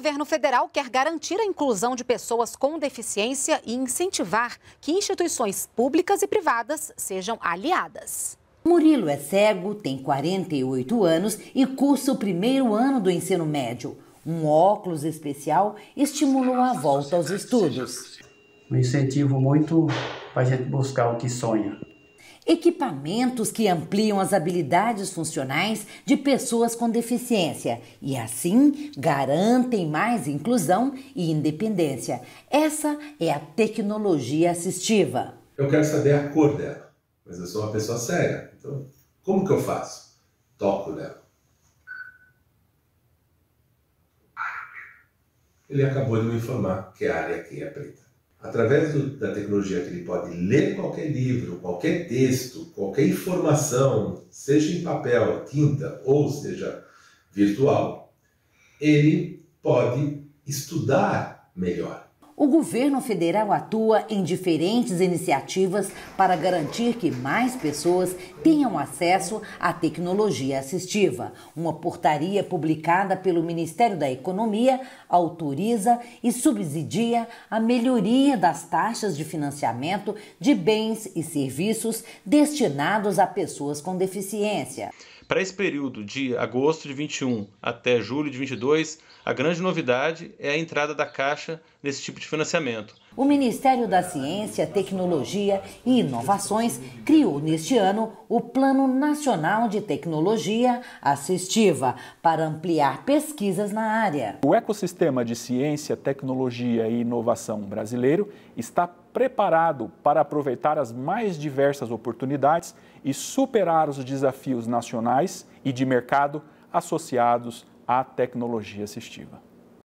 governo federal quer garantir a inclusão de pessoas com deficiência e incentivar que instituições públicas e privadas sejam aliadas. Murilo é cego, tem 48 anos e cursa o primeiro ano do ensino médio. Um óculos especial estimulou a volta aos estudos. Um incentivo muito para a gente buscar o que sonha. Equipamentos que ampliam as habilidades funcionais de pessoas com deficiência e, assim, garantem mais inclusão e independência. Essa é a tecnologia assistiva. Eu quero saber a cor dela, mas eu sou uma pessoa cega. Então, como que eu faço? Toco nela. Ele acabou de me informar que a área aqui é preta através do, da tecnologia que ele pode ler qualquer livro, qualquer texto, qualquer informação, seja em papel, tinta ou seja virtual, ele pode estudar melhor o governo federal atua em diferentes iniciativas para garantir que mais pessoas tenham acesso à tecnologia assistiva. Uma portaria publicada pelo Ministério da Economia autoriza e subsidia a melhoria das taxas de financiamento de bens e serviços destinados a pessoas com deficiência. Para esse período de agosto de 21 até julho de 22, a grande novidade é a entrada da Caixa nesse tipo de financiamento. O Ministério da Ciência, Tecnologia e Inovações criou neste ano o Plano Nacional de Tecnologia Assistiva para ampliar pesquisas na área. O ecossistema de ciência, tecnologia e inovação brasileiro está preparado para aproveitar as mais diversas oportunidades e superar os desafios nacionais e de mercado associados à tecnologia assistiva.